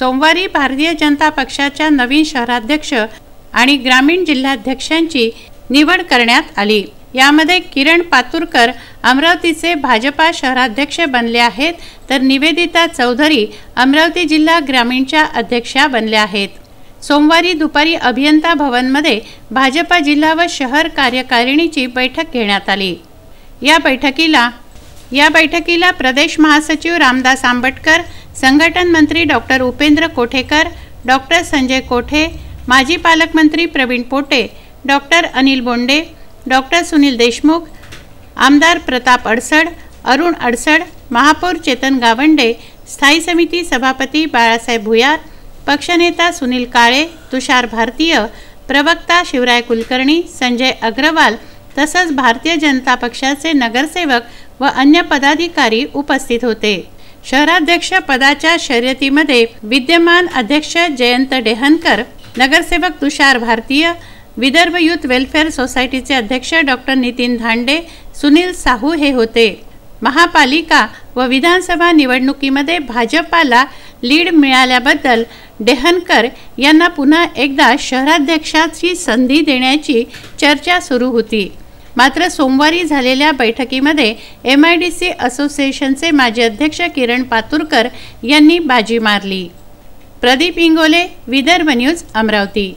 सोमवारी भारतीय जनता पक्षाच्या नवीन शहराध्यक्ष आणि ग्रामीण जिल्हाध्यक्षांची निवड करण्यात आली. यामध्ये किरण पातुरकर अमरावतीचे भाजपा शहराध्यक्ष बनले आहेत तर निवेदिता चौधरी अमरावती जिल्हा ग्रामीणच्या अध्यक्षा बनल्या आहेत. सोमवारी दुपारी अभियंता भवनमध्ये भाजपा जिल्हा व शहर कार्यकारिणीची बैठक घेण्यात आली. या बैठकीला या बैठकीला प्रदेश महासचिव रामदास आंबटकर संघटन मंत्री डॉक्टर उपेंद्र कोठेकर डॉक्टर संजय कोठे माजी पालकमंत्री प्रवीण पोटे डॉक्टर अनिल बोंडे डॉक्टर सुनील देशमुख आमदार प्रताप अडसड अरुण अडसड महापौर चेतन गावंडे स्थायी समिती सभापती बाळासाहेब भुयार पक्षनेता सुनील काळे तुषार भारतीय प्रवक्ता शिवराय कुलकर्णी संजय अग्रवाल तसंच भारतीय जनता पक्षाचे नगरसेवक व अन्य पदाधिकारी उपस्थित होते. शहराध्यक्ष पदाच्या शर्यतीमध्ये विद्यमान अध्यक्ष जयंत डेहनकर नगरसेवक तुषार भारतीय विदर्भ युथ वेलफेअर सोसायटीचे अध्यक्ष डॉक्टर नितीन धांडे सुनील साहू हे होते. महापालिका व विधानसभा निवडणुकीमध्ये भाजपाला लीड मिळाल्याबद्दल डेहनकर यांना पुन्हा एकदा शहराध्यक्षाची संधी देण्याची चर्चा सुरू होती. मात्र सोमवारी झालेल्या बैठकीमध्ये एम आय डी सी असोसिएशनचे माजी अध्यक्ष किरण पातुरकर यांनी बाजी मारली. प्रदीप इंगोले विदर्भ न्यूज अमरावती.